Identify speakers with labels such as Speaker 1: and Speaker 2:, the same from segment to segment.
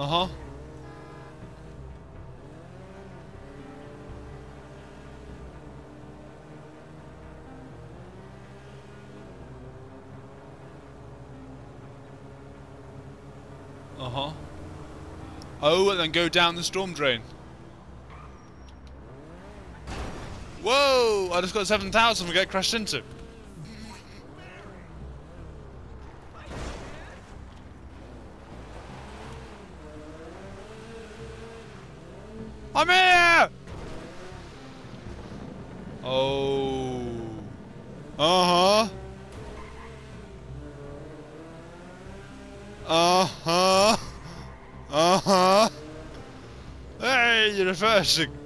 Speaker 1: Uh-huh. Uh-huh. Oh, and then go down the storm drain. Whoa! I just got 7,000 we get crashed into. I'm here! Oh. Uh-huh. Uh-huh. Uh-huh. Hey, you're reversing. Uh-huh.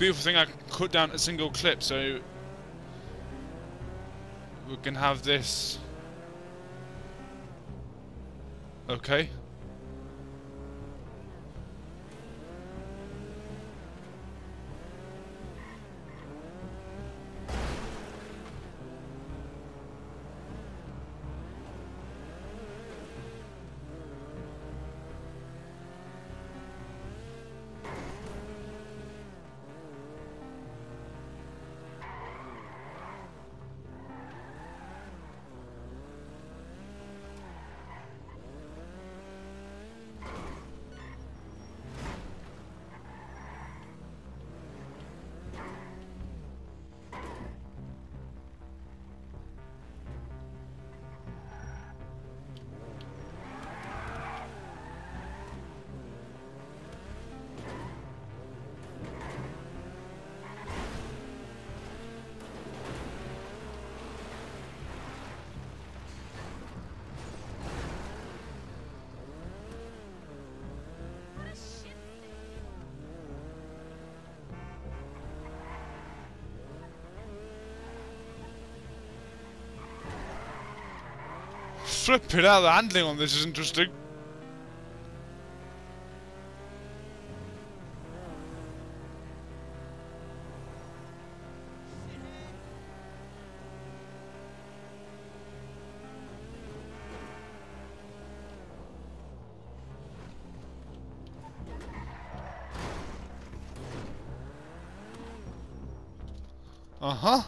Speaker 1: Beautiful thing, I cut down a single clip, so we can have this. Okay. Flipping out, the handling on this is interesting. Uh-huh.